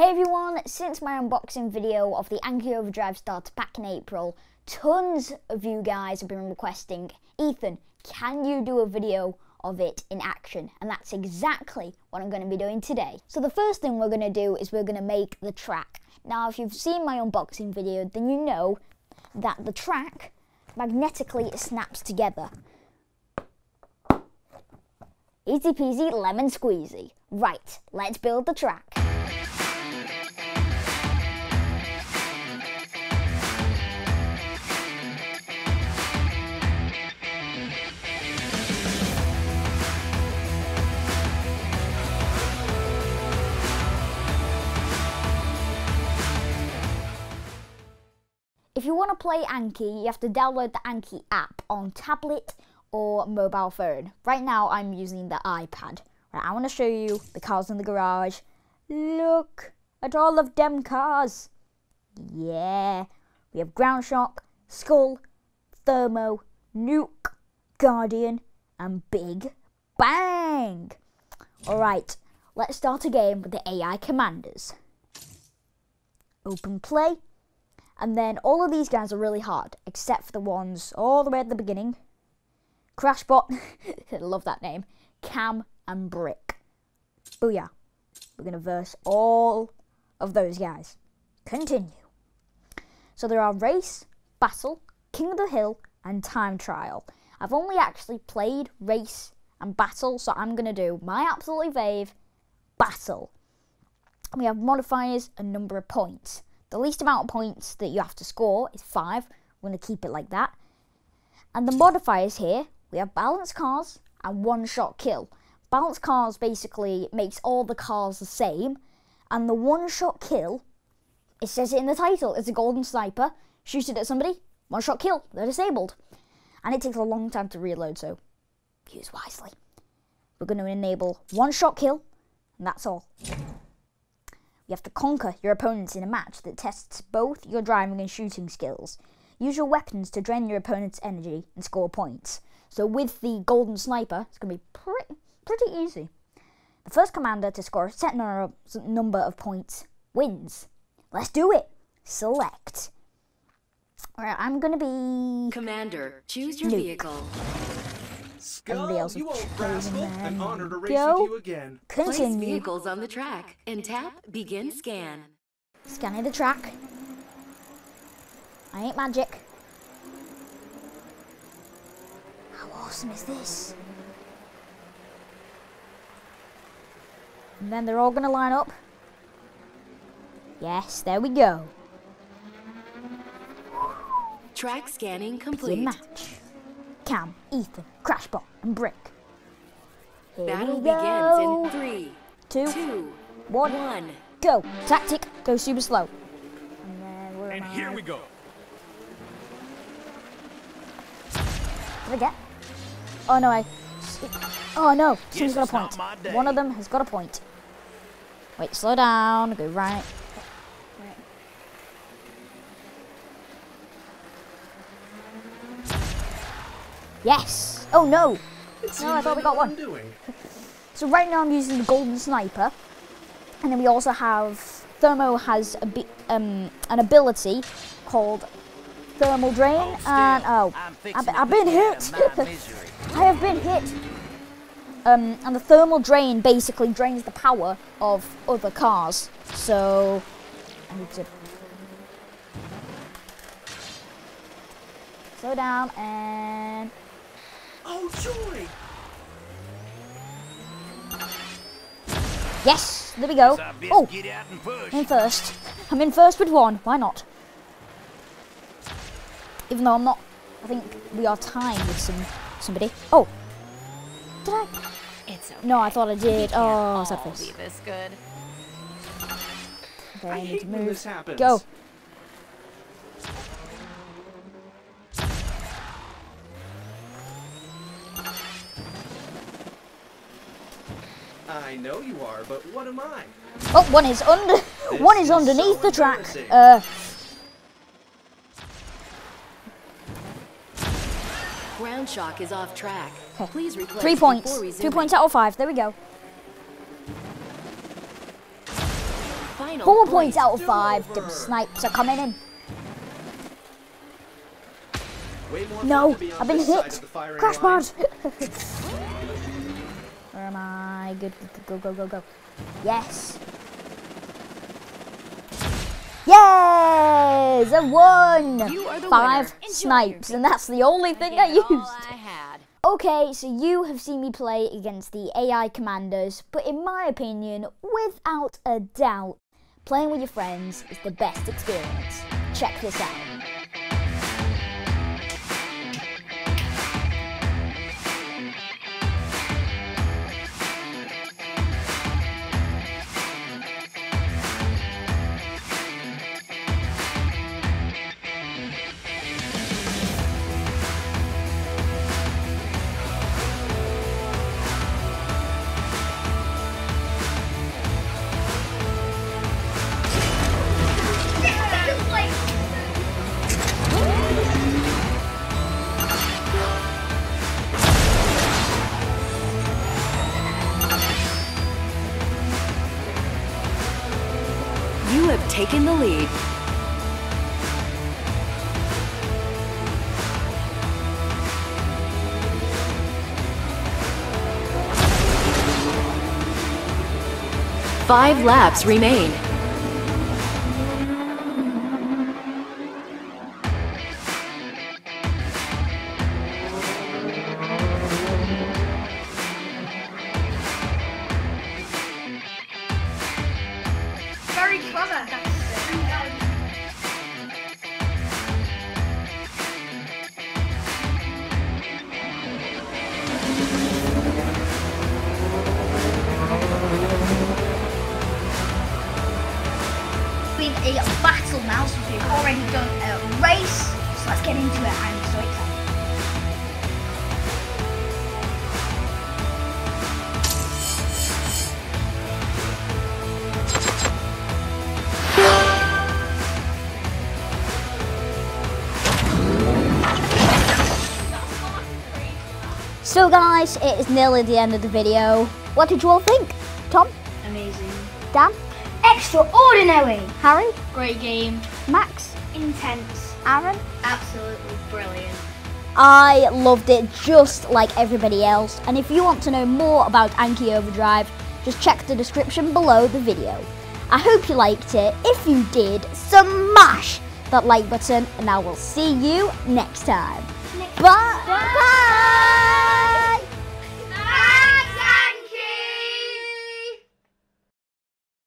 Hey everyone, since my unboxing video of the Anki Overdrive started back in April, tons of you guys have been requesting, Ethan, can you do a video of it in action? And that's exactly what I'm going to be doing today. So the first thing we're going to do is we're going to make the track. Now if you've seen my unboxing video, then you know that the track magnetically snaps together. Easy peasy lemon squeezy. Right, let's build the track. Want to play Anki, you have to download the Anki app on tablet or mobile phone. Right now I'm using the iPad. Right, I want to show you the cars in the garage. Look at all of them cars. Yeah, we have Groundshock, Skull, Thermo, Nuke, Guardian and Big Bang. Alright, let's start a game with the AI commanders. Open play. And then all of these guys are really hard, except for the ones all the way at the beginning. Crashbot, I love that name. Cam and Brick. Booyah. We're going to verse all of those guys. Continue. So there are Race, Battle, King of the Hill, and Time Trial. I've only actually played Race and Battle, so I'm going to do my absolutely fave, Battle. We have modifiers and number of points. The least amount of points that you have to score is 5. We're going to keep it like that. And the modifiers here, we have balanced cars and one-shot kill. Balanced cars basically makes all the cars the same. And the one-shot kill, it says it in the title, it's a golden sniper. Shoot it at somebody, one-shot kill, they're disabled. And it takes a long time to reload, so use wisely. We're going to enable one-shot kill, and that's all. You have to conquer your opponents in a match that tests both your driving and shooting skills. Use your weapons to drain your opponent's energy and score points. So with the golden sniper, it's going to be pretty, pretty easy. The first commander to score a set number of points wins. Let's do it. Select. Alright, I'm going to be... Commander, choose your vehicle. Else rascal, an honor to race Go. with you again. Continue. Place vehicles on the track and tap begin scan. Scanning the track. I ain't magic. How awesome is this? And then they're all going to line up. Yes, there we go. Track scanning complete. Begin match. Cam, Ethan, Crashbot, and Brick. Here Battle begins in three, two, two one, one. Go. Tactic, go super slow. And, and here we go. Did I get? Oh no, I. Oh no, someone's got a point. One of them has got a point. Wait, slow down. Go right. Yes! Oh no! no, I thought we got one. so right now I'm using the golden sniper. And then we also have, Thermo has a um, an ability called thermal drain. And, oh, I've, I've been hit! I have been hit! Um, and the thermal drain basically drains the power of other cars. So, I need to slow down and Oh, joy! Yes, there we go. Oh, in first. I'm in first with one. Why not? Even though I'm not, I think we are tying with some somebody. Oh, did I? It's okay. No, I thought I did. Oh, sad face. Be this good. Okay, I, I need to move. Go. I know you are, but what am I? Oh, one is under. This one is, is underneath so the track. Uh. Groundshock is off track. Please replace Three points. Two points out of five. There we go. final Four points out of five. The snipes are coming in. Way more No, fun to be on I've been hit. of the firing Crash line. pad. I? Good, go, go, go, go. Yes. Yes! I won! You are the Five snipes, and that's the only thing I used. I had. Okay, so you have seen me play against the AI commanders, but in my opinion, without a doubt, playing with your friends is the best experience. Check this out. You have taken the lead. Five laps remain. Very clever. Been a battle now, so we've already done a race. So let's get into it. I'm so excited. So guys, it is nearly the end of the video. What did you all think? Tom? Amazing. Dan? Extraordinary. Harry? Great game. Max? Intense. Aaron? Absolutely brilliant. I loved it just like everybody else. And if you want to know more about Anki Overdrive, just check the description below the video. I hope you liked it. If you did, smash that like button and I will see you next time. Bye. Bye.